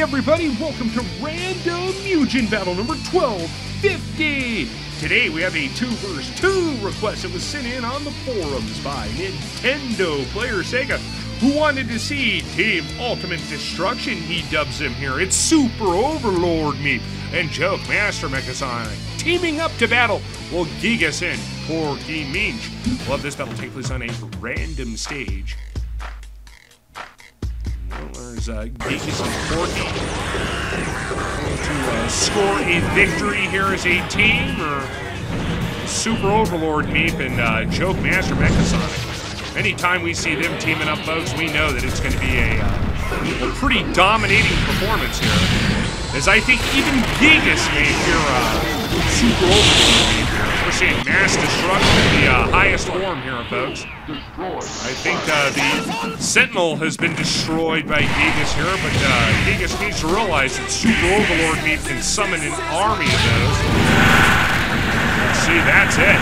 Everybody, welcome to Random Mugen Battle number 1250! Today we have a 2 vs 2 request that was sent in on the forums by Nintendo Player Sega, who wanted to see Team Ultimate Destruction, he dubs him here. It's Super Overlord Meep and Joke Master Mechasonic teaming up to battle while Giygas and Porky Minch. We'll have this battle take place on a random stage. There's uh, Giygas and Porky to uh, score a victory here as a team, or Super Overlord Meep and uh, Joke Master Mechasonic. Anytime we see them teaming up, folks, we know that it's going to be a, uh, a pretty dominating performance here. As I think even Giygas may hear uh, Super Overlord seeing mass destruction in the uh, highest form here, folks. I think uh, the Sentinel has been destroyed by Giygas here, but uh, Giygas needs to realize that Super Overlord Meep can summon an army of those. See, that's it.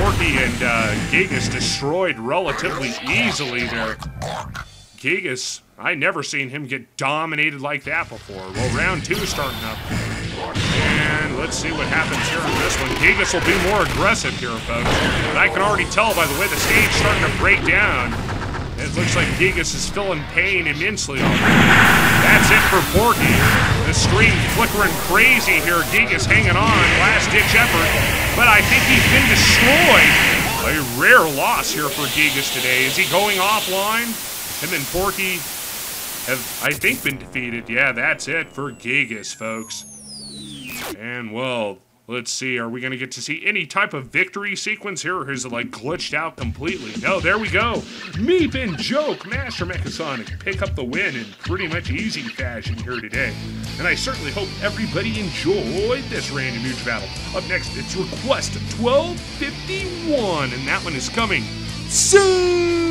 Porky and uh, Giygas destroyed relatively easily there. Giygas, I never seen him get dominated like that before. Well, round two starting up. Let's see what happens here in this one. Giygas will be more aggressive here, folks. I can already tell by the way the stage starting to break down. It looks like Giygas is feeling pain immensely already. That's it for Porky. The screen flickering crazy here. Giygas hanging on, last-ditch effort. But I think he's been destroyed. A rare loss here for Giygas today. Is he going offline? Him and Porky have, I think, been defeated. Yeah, that's it for Giygas, folks. And, well, let's see. Are we going to get to see any type of victory sequence here, or is it, like, glitched out completely? No, there we go. Meep and Joke, Master Mechasonic, pick up the win in pretty much easy fashion here today. And I certainly hope everybody enjoyed this random huge battle. Up next, it's Request 1251, and that one is coming soon!